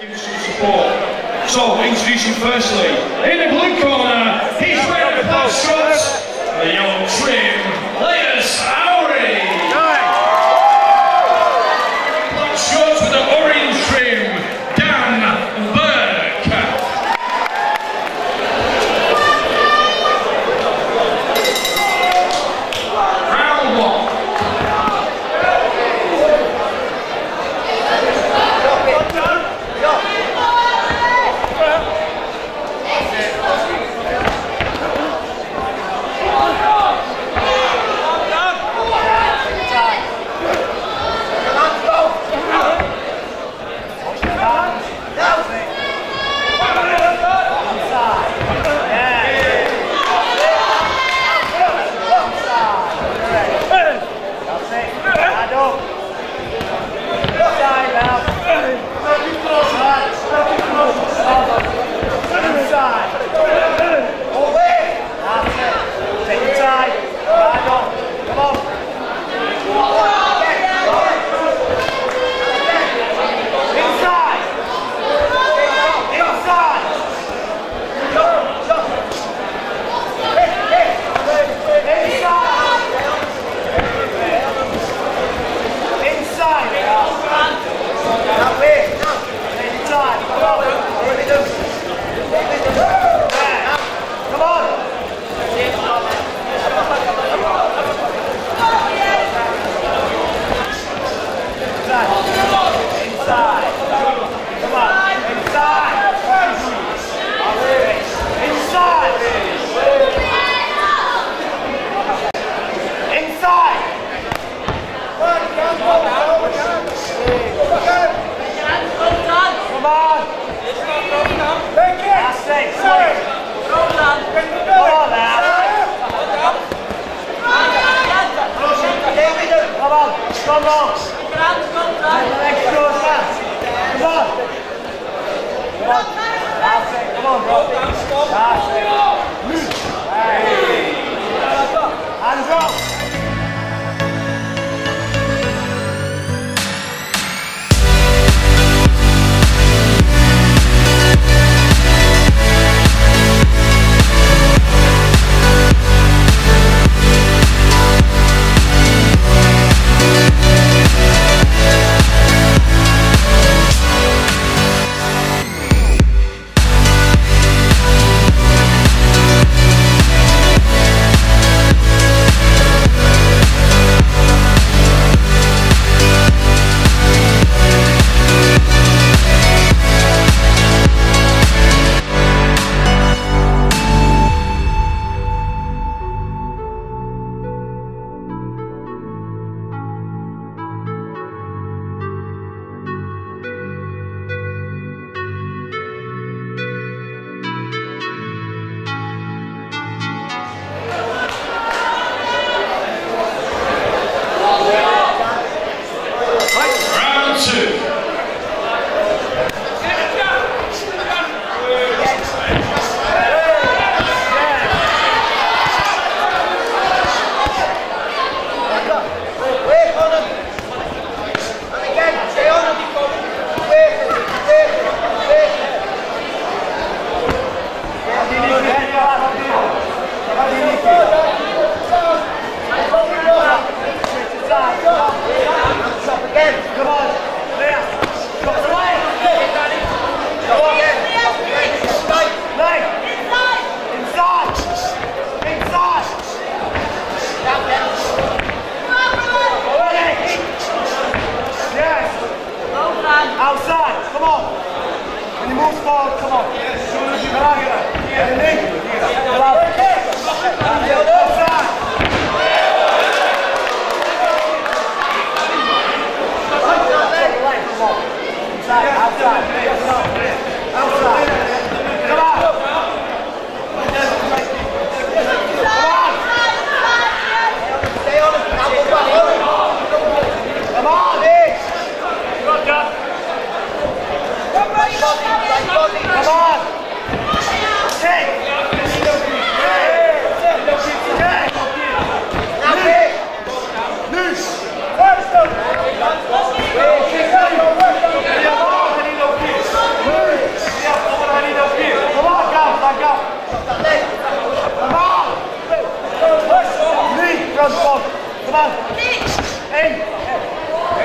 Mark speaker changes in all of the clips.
Speaker 1: Give some support. So, introducing firstly, in the blue corner, he's wearing the black shorts, the yellow trim, Não,
Speaker 2: não, come on. As soon as you get
Speaker 1: out here, and then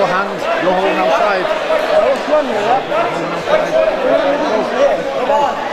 Speaker 1: Your hands, your whole hand
Speaker 3: side. Your whole hand side.